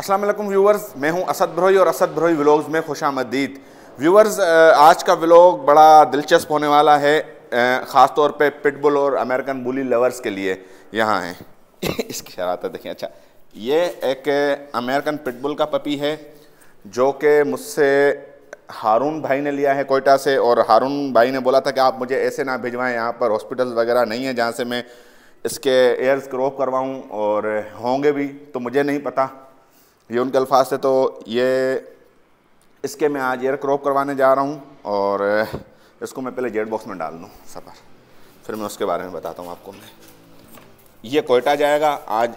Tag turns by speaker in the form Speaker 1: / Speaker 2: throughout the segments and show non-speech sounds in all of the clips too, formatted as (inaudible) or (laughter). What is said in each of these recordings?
Speaker 1: अस्सलाम वालेकुम व्यूवर्स, मैं हूँ असद भरोई और असद भरोई व्लॉग्स में खुश आमदीद। व्यूवर्स आज का व्लॉग बड़ा दिलचस्प होने वाला है ख़ास तौर पे पिटबुल और अमेरिकन बुली लवर्स के लिए यहाँ हैं। (laughs) इसकी शरारत देखिए अच्छा। ये एक अमेरिकन पिटबुल का पपी है, जो कि मुझसे हारून भाई ने लिया है कोयटा से, और हारून भाई ने बोला था कि आप मुझे ऐसे ना भिजवाएँ, यहाँ पर हॉस्पिटल वगैरह नहीं है जहाँ से मैं इसके एयर्स क्रॉप करवाऊँ, और होंगे भी तो मुझे नहीं पता। ये उनके अल्फाज से तो ये इसके मैं आज एयर क्रॉप करवाने जा रहा हूँ और इसको मैं पहले जेड बॉक्स में डाल दूँ सफ़र फिर मैं उसके बारे में बताता हूँ आपको मैं। ये कोयटा जाएगा आज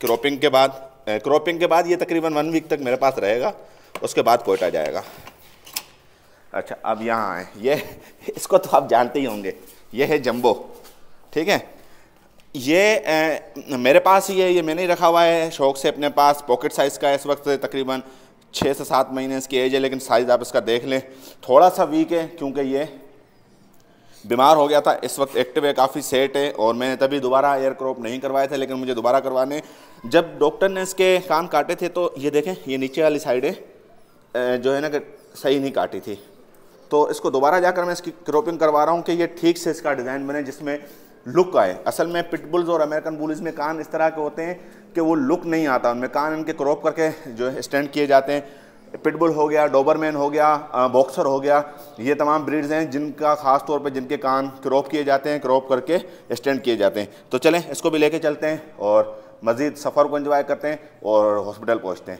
Speaker 1: क्रॉपिंग के बाद क्रॉपिंग के बाद ये तकरीबन वन वीक तक मेरे पास रहेगा, उसके बाद कोयटा जाएगा। अच्छा अब यहाँ आए। ये, इसको तो आप जानते ही होंगे, ये है जम्बो, ठीक है? ये ए, मेरे पास ही है ये मैंने ही रखा हुआ है। शौक से अपने पास पॉकेट साइज़ का इस वक्त तकरीबन छः से सात महीने इसकी एज है लेकिन साइज़ आप इसका देख लें। थोड़ा सा वीक है क्योंकि ये बीमार हो गया था। इस वक्त एक्टिव है काफ़ी सेट है और मैंने तभी दोबारा एयर क्रॉप नहीं करवाए थे लेकिन मुझे दोबारा करवाने जब डॉक्टर ने इसके कान काटे थे तो ये देखें ये नीचे वाली साइड है जो है ना कि सही नहीं काटी थी। तो इसको दोबारा जाकर मैं इसकी क्रॉपिंग करवा रहा हूँ कि ये ठीक से इसका डिज़ाइन बने जिसमें लुक आए। असल में पिटबुल्स और अमेरिकन बुल्स में कान इस तरह के होते हैं कि वो लुक नहीं आता। उनमें कान इनके क्रॉप करके जो है स्टैंड किए जाते हैं। पिटबुल हो गया डोबरमैन हो गया बॉक्सर हो गया, ये तमाम ब्रीड्स हैं जिनका ख़ास तौर पे जिनके कान क्रॉप किए जाते हैं क्रॉप करके स्टैंड किए जाते हैं। तो चलें, इसको भी लेके चलते हैं और मज़ीद सफ़र को इन्जॉय करते हैं और हॉस्पिटल पहुँचते हैं।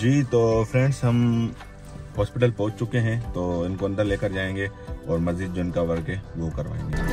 Speaker 1: जी तो फ्रेंड्स हम हॉस्पिटल पहुँच चुके हैं तो इनको अंदर लेकर जाएँगे और मज़ीद जो इनका वर्क है, वो करवाएँगे।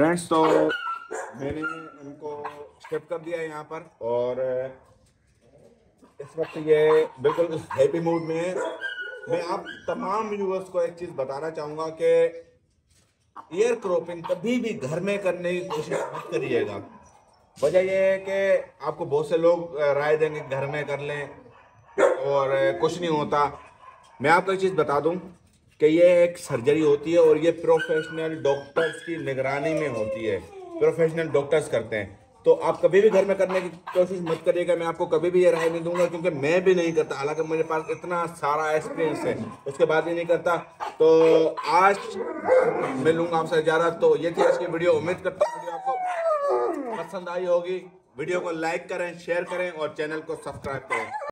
Speaker 1: फ्रेंड्स तो मैंने उनको स्टेप कर दिया है यहाँ पर और इस वक्त ये बिल्कुल हैप्पी मूड में है। मैं आप तमाम व्यूवर्स को एक चीज़ बताना चाहूँगा कि एयर क्रॉपिंग कभी भी घर में करने की कोशिश मत करिएगा। वजह यह है कि आपको बहुत से लोग राय देंगे घर में कर लें और कुछ नहीं होता। मैं आपको एक चीज़ बता दूँ कि ये एक सर्जरी होती है और ये प्रोफेशनल डॉक्टर्स की निगरानी में होती है। प्रोफेशनल डॉक्टर्स करते हैं। तो आप कभी भी घर में करने की कोशिश मत करिएगा, मैं आपको कभी भी ये राय नहीं दूँगा क्योंकि मैं भी नहीं करता। हालाँकि मेरे पास इतना सारा एक्सपीरियंस है, उसके बाद भी नहीं करता। तो आज मैं लूँगा आपसे ज़्यादा तो ये थी आज की वीडियो। उम्मीद करता हूँ आपको पसंद आई होगी। वीडियो को लाइक करें शेयर करें और चैनल को सब्सक्राइब करें।